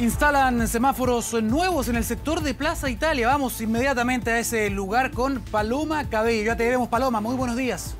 Instalan semáforos nuevos en el sector de Plaza Italia. Vamos inmediatamente a ese lugar con Paloma Cabello. Ya te vemos, Paloma. Muy buenos días.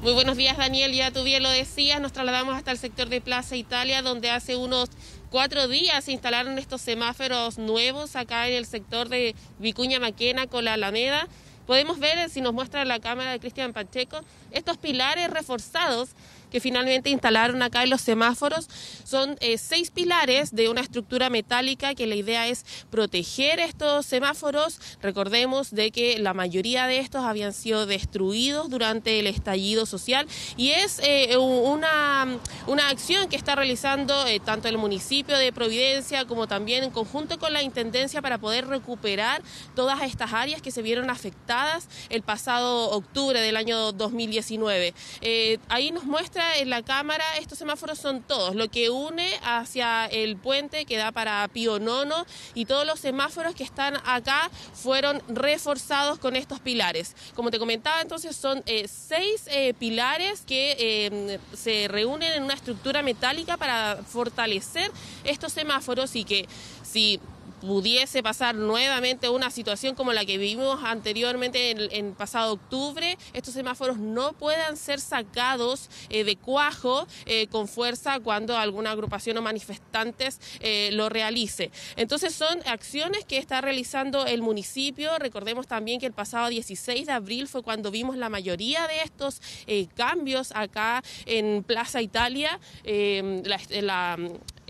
Muy buenos días, Daniel. Ya tú bien lo decías, nos trasladamos hasta el sector de Plaza Italia, donde hace unos cuatro días se instalaron estos semáforos nuevos acá en el sector de Vicuña Maquena con la Alameda. Podemos ver, si nos muestra la cámara de Cristian Pacheco, estos pilares reforzados que finalmente instalaron acá en los semáforos. Son eh, seis pilares de una estructura metálica que la idea es proteger estos semáforos. Recordemos de que la mayoría de estos habían sido destruidos durante el estallido social y es eh, una, una acción que está realizando eh, tanto el municipio de Providencia como también en conjunto con la Intendencia para poder recuperar todas estas áreas que se vieron afectadas el pasado octubre del año 2019. ahí nos muestra en la cámara, estos semáforos son todos, lo que une hacia el puente que da para Pío Nono y todos los semáforos que están acá fueron reforzados con estos pilares. Como te comentaba, entonces son eh, seis eh, pilares que eh, se reúnen en una estructura metálica para fortalecer estos semáforos y que si pudiese pasar nuevamente una situación como la que vivimos anteriormente en, pasado octubre, estos semáforos no puedan ser sacados eh, de cuajo eh, con fuerza cuando alguna agrupación o manifestantes eh, lo realice. Entonces son acciones que está realizando el municipio. Recordemos también que el pasado 16 de abril fue cuando vimos la mayoría de estos cambios acá en Plaza Italia. la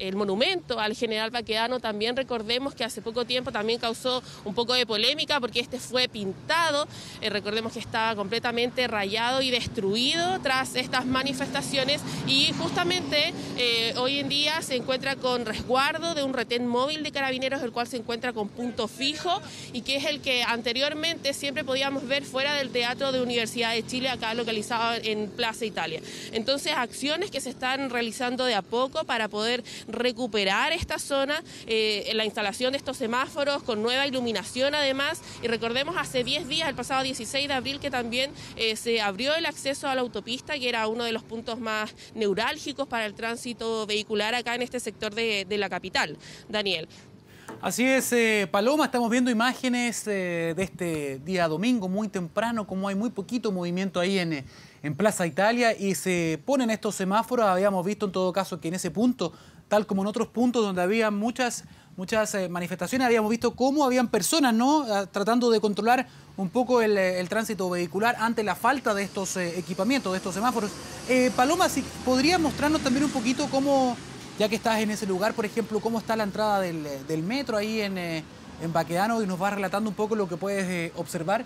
el monumento al general Baquedano también recordemos que hace poco tiempo también causó un poco de polémica porque este fue pintado, eh, recordemos que estaba completamente rayado y destruido tras estas manifestaciones y justamente eh, hoy en día se encuentra con resguardo de un retén móvil de carabineros, el cual se encuentra con punto fijo y que es el que anteriormente siempre podíamos ver fuera del Teatro de Universidad de Chile, acá localizado en Plaza Italia. Entonces, acciones que se están realizando de a poco para poder recuperar esta zona, eh, la instalación de estos semáforos con nueva iluminación además. Y recordemos hace 10 días, el pasado 16 de abril, que también eh, se abrió el acceso a la autopista, que era uno de los puntos más neurálgicos para el tránsito vehicular acá en este sector de, la capital. Daniel. Así es, eh, Paloma, estamos viendo imágenes de este día domingo muy temprano, como hay muy poquito movimiento ahí en, en Plaza Italia y se ponen estos semáforos, habíamos visto en todo caso que en ese punto tal como en otros puntos donde había muchas, muchas eh, manifestaciones, habíamos visto cómo habían personas ¿no? Ah, tratando de controlar un poco el, tránsito vehicular ante la falta de estos eh, equipamientos, de estos semáforos. Eh, Paloma, si podría mostrarnos también un poquito cómo, ya que estás en ese lugar, por ejemplo, cómo está la entrada del, metro ahí en, en Baquedano y nos va relatando un poco lo que puedes observar.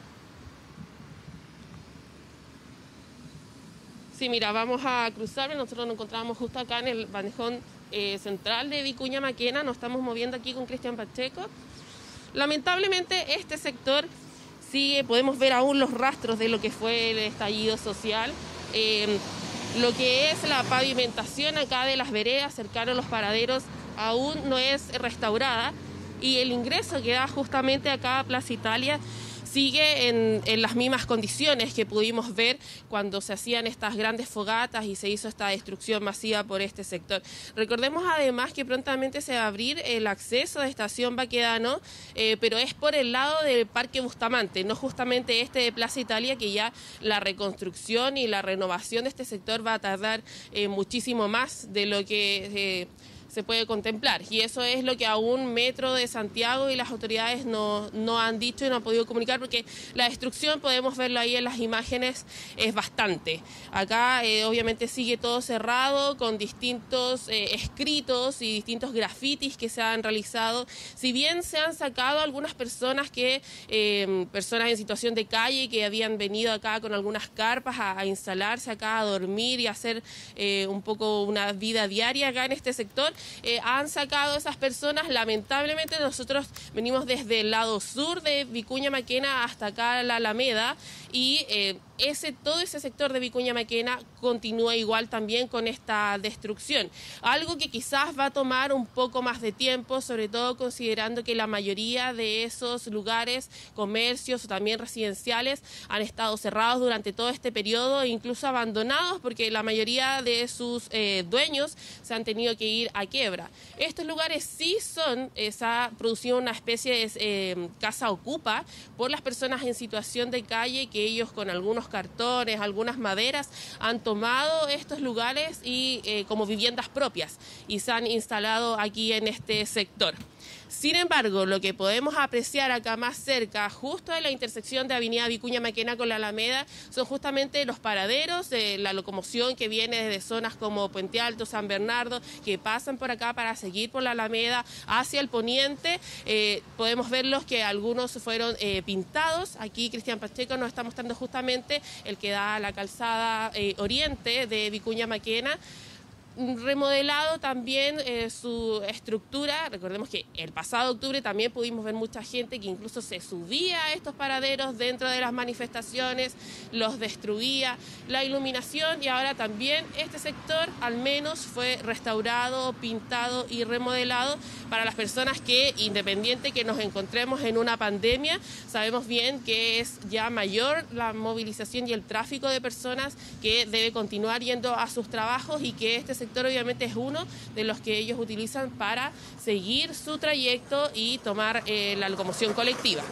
Sí, mira, vamos a cruzar, nosotros nos encontramos justo acá en el bandejón eh, central de Vicuña Maquena, nos estamos moviendo aquí con Cristian Pacheco. Lamentablemente este sector sigue, podemos ver aún los rastros de lo que fue el estallido social. Eh, lo que es la pavimentación acá de las veredas cercano a los paraderos aún no es restaurada y el ingreso que da justamente acá a Plaza Italia sigue en, las mismas condiciones que pudimos ver cuando se hacían estas grandes fogatas y se hizo esta destrucción masiva por este sector. Recordemos además que prontamente se va a abrir el acceso de Estación Baquedano, eh, pero es por el lado del Parque Bustamante, no justamente este de Plaza Italia, que ya la reconstrucción y la renovación de este sector va a tardar eh, muchísimo más de lo que... Eh, se puede contemplar. Y eso es lo que aún Metro de Santiago y las autoridades no, no han dicho y no han podido comunicar, porque la destrucción, podemos verlo ahí en las imágenes, es bastante. Acá eh, obviamente sigue todo cerrado con distintos eh, escritos y distintos grafitis que se han realizado. Si bien se han sacado algunas personas que, eh, personas en situación de calle que habían venido acá con algunas carpas a, a instalarse acá, a dormir y hacer un poco una vida diaria acá en este sector, eh, han sacado esas personas. Lamentablemente nosotros venimos desde el lado sur de Vicuña Maquena hasta acá la Alameda y eh, ese, todo ese sector de Vicuña Maquena continúa igual también con esta destrucción. Algo que quizás va a tomar un poco más de tiempo, sobre todo considerando que la mayoría de esos lugares, comercios o también residenciales han estado cerrados durante todo este periodo incluso abandonados porque la mayoría de sus eh, dueños se han tenido que ir a Estos lugares sí son, se ha producido una especie de eh, casa ocupa por las personas en situación de calle que ellos con algunos cartones, algunas maderas han tomado estos lugares y eh, como viviendas propias y se han instalado aquí en este sector. Sin embargo, lo que podemos apreciar acá más cerca, justo en la intersección de Avenida Vicuña Maquena con la Alameda, son justamente los paraderos de la locomoción que viene desde zonas como Puente Alto, San Bernardo, que pasan por acá para seguir por la Alameda hacia el poniente. Eh, podemos verlos que algunos fueron eh, pintados. Aquí Cristian Pacheco nos está mostrando justamente el que da la calzada eh, oriente de Vicuña Maquena remodelado también eh, su estructura. Recordemos que el pasado octubre también pudimos ver mucha gente que incluso se subía a estos paraderos dentro de las manifestaciones, los destruía, la iluminación y ahora también este sector al menos fue restaurado, pintado y remodelado para las personas que, independiente que nos encontremos en una pandemia, sabemos bien que es ya mayor la movilización y el tráfico de personas que debe continuar yendo a sus trabajos y que este sector obviamente es uno de los que ellos utilizan para seguir su trayecto y tomar eh, la locomoción colectiva.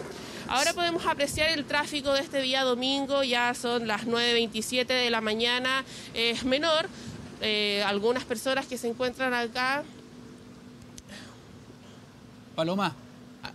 Ahora podemos apreciar el tráfico de este día domingo, ya son las 9.27 de la mañana, es menor. Eh, algunas personas que se encuentran acá. Paloma,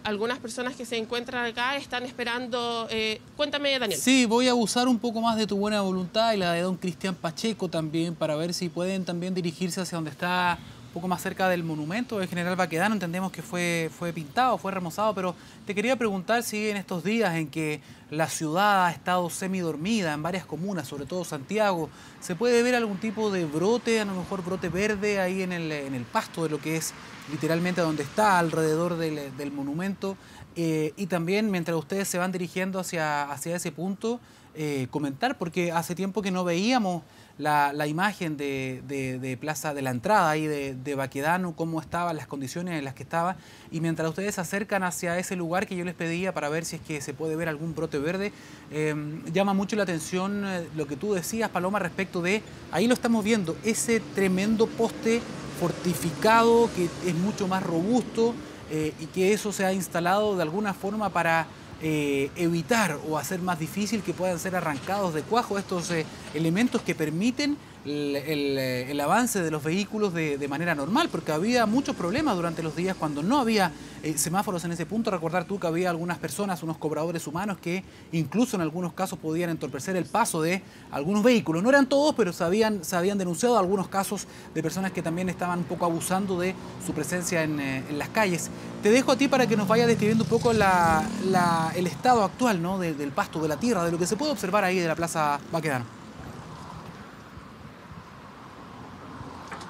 algunas personas que se encuentran acá están esperando. Eh, cuéntame, Daniel. Sí, voy a abusar un poco más de tu buena voluntad y la de don Cristian Pacheco también para ver si pueden también dirigirse hacia donde está poco más cerca del monumento del general Baquedano. Entendemos que fue, fue pintado, fue remozado, pero te quería preguntar si en estos días en que la ciudad ha estado semidormida en varias comunas, sobre todo Santiago, ¿se puede ver algún tipo de brote, a lo mejor brote verde ahí en el, en el pasto de lo que es literalmente donde está, alrededor del, monumento. Eh, y también mientras ustedes se van dirigiendo hacia, hacia ese punto, eh, comentar, porque hace tiempo que no veíamos la, imagen de, Plaza de la Entrada ahí de, Baquedano, cómo estaban las condiciones en las que estaba. Y mientras ustedes se acercan hacia ese lugar que yo les pedía para ver si es que se puede ver algún brote verde, eh, llama mucho la atención lo que tú decías, Paloma, respecto de, ahí lo estamos viendo, ese tremendo poste fortificado, que es mucho más robusto eh, y que eso se ha instalado de alguna forma para eh, evitar o hacer más difícil que puedan ser arrancados de cuajo estos eh, elementos que permiten eh, el, avance de los vehículos de, manera normal, porque había muchos problemas durante los días cuando no había eh, semáforos en ese punto. Recordar tú que había algunas personas, unos cobradores humanos, que incluso en algunos casos podían entorpecer el paso de algunos vehículos. No eran todos, pero se habían, denunciado algunos casos de personas que también estaban un poco abusando de su presencia en, eh, las calles. Te dejo a ti para que nos vaya describiendo un poco el estado actual ¿no? del pasto, de la tierra, de lo que se puede observar ahí de la Plaza Baquedano.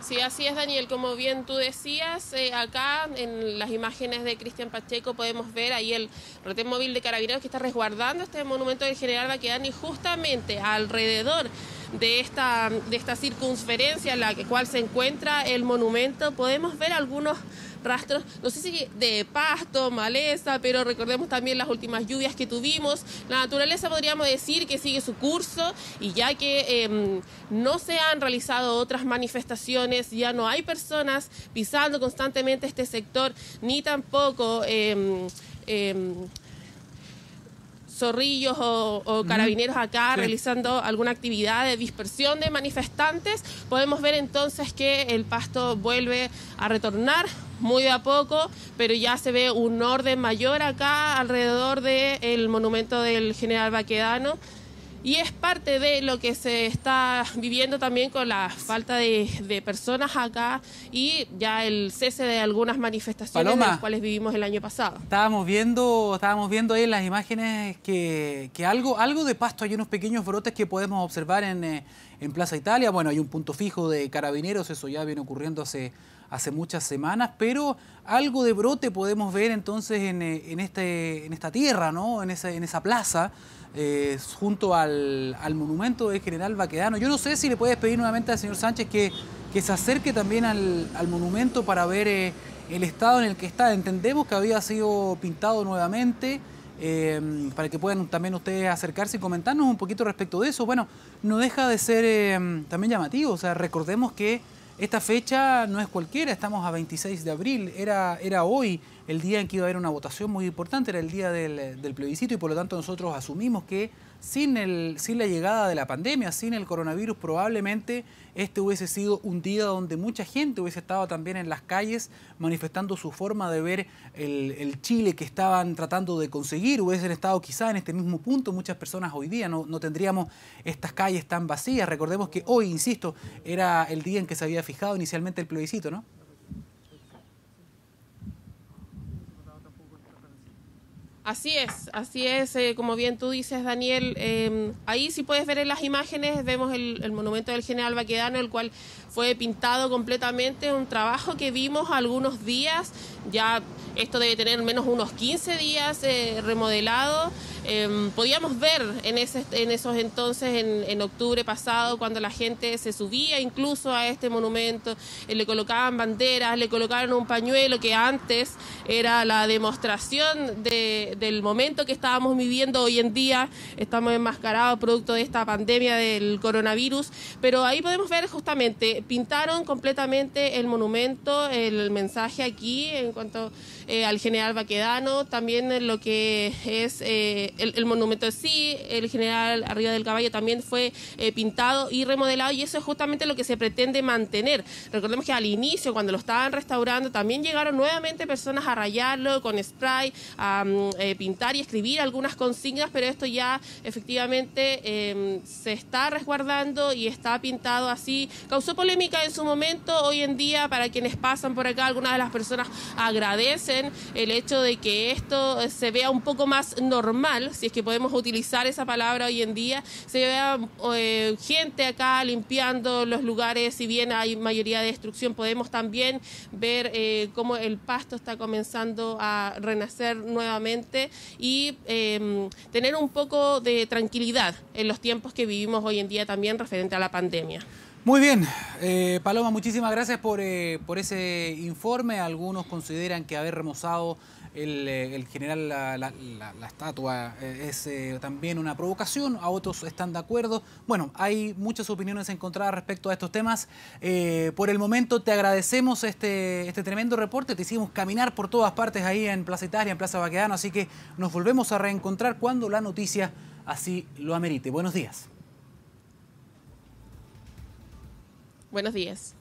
Sí, así es, Daniel. Como bien tú decías, eh, acá en las imágenes de Cristian Pacheco podemos ver ahí el retén móvil de carabineros que está resguardando este monumento del general Baquedano y justamente alrededor de esta, de esta circunferencia en la cual se encuentra el monumento podemos ver algunos rastros, no sé si de pasto, maleza, pero recordemos también las últimas lluvias que tuvimos. La naturaleza podríamos decir que sigue su curso y ya que em, no se han realizado otras manifestaciones, ya no hay personas pisando constantemente este sector, ni tampoco... Em, em, zorrillos o, carabineros acá realizando alguna actividad de dispersión de manifestantes, podemos ver entonces que el pasto vuelve a retornar muy de a poco, pero ya se ve un orden mayor acá alrededor del monumento del general Baquedano. Y es parte de lo que se está viviendo también con la falta de, personas acá y ya el cese de algunas manifestaciones en las cuales vivimos el año pasado. Estábamos viendo, estábamos viendo ahí en las imágenes que, algo, algo de pasto, hay unos pequeños brotes que podemos observar en, eh, en Plaza Italia. Bueno, hay un punto fijo de carabineros, eso ya viene ocurriendo hace, hace muchas semanas, pero algo de brote podemos ver entonces en, eh, este, en esta tierra, ¿no? en, esa, en esa plaza. Eh, junto al, monumento del general Baquedano. Yo no sé si le puedes pedir nuevamente al señor Sánchez que, que se acerque también al, monumento para ver eh, el estado en el que está. Entendemos que había sido pintado nuevamente. para que puedan también ustedes acercarse y comentarnos un poquito respecto de eso. Bueno, no deja de ser también llamativo, o sea, recordemos que esta fecha no es cualquiera, estamos a 26 de abril, era, era hoy el día en que iba a haber una votación muy importante, era el día del, del plebiscito y por lo tanto nosotros asumimos que sin, el, sin la llegada de la pandemia, sin el coronavirus, probablemente este hubiese sido un día donde mucha gente hubiese estado también en las calles manifestando su forma de ver el, Chile que estaban tratando de conseguir, hubiesen estado quizá en este mismo punto muchas personas hoy día, no, no tendríamos estas calles tan vacías. Recordemos que hoy, insisto, era el día en que se había fijado inicialmente el plebiscito, ¿no? Así es, así es, eh, como bien tú dices, Daniel. Em, ahí si puedes ver en las imágenes, vemos el, el, monumento del general Baquedano, el cual fue pintado completamente, un trabajo que vimos algunos días, ya esto debe tener menos unos 15 días eh, remodelado. Em, podíamos ver en, ese, en esos entonces, en, octubre pasado, cuando la gente se subía incluso a este monumento, eh, le colocaban banderas, le colocaron un pañuelo que antes era la demostración del momento que estábamos viviendo hoy en día. Estamos enmascarados producto de esta pandemia del coronavirus, pero ahí podemos ver justamente, pintaron completamente el monumento, el mensaje aquí en cuanto eh, al general Baquedano, también lo que es eh, el, monumento en sí, el general arriba del caballo también fue eh, pintado y remodelado y eso es justamente lo que se pretende mantener. Recordemos que al inicio, cuando lo estaban restaurando, también llegaron nuevamente personas a rayarlo con spray, a mm, pintar y escribir algunas consignas, pero esto ya efectivamente em, se está resguardando y está pintado así. Causó polémica en su momento, hoy en día para quienes pasan por acá, algunas de las personas agradecen el hecho de que esto se vea un poco más normal, si es que podemos utilizar esa palabra hoy en día, se vea eh, gente acá limpiando los lugares, si bien hay mayoría de destrucción, podemos también ver eh, cómo el pasto está comenzando a renacer nuevamente y em, tener un poco de tranquilidad en los tiempos que vivimos hoy en día también referente a la pandemia. Muy bien, eh, Paloma, muchísimas gracias por, eh, por, ese informe. Algunos consideran que haber remozado el, eh, general la, estatua es también una provocación, a otros están de acuerdo. Bueno, hay muchas opiniones encontradas respecto a estos temas. por el momento te agradecemos este, este tremendo reporte, te hicimos caminar por todas partes ahí en Plaza Italia, en Plaza Baquedano, así que nos volvemos a reencontrar cuando la noticia así lo amerite. Buenos días. Buenos días.